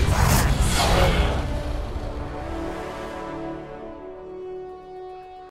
Dude.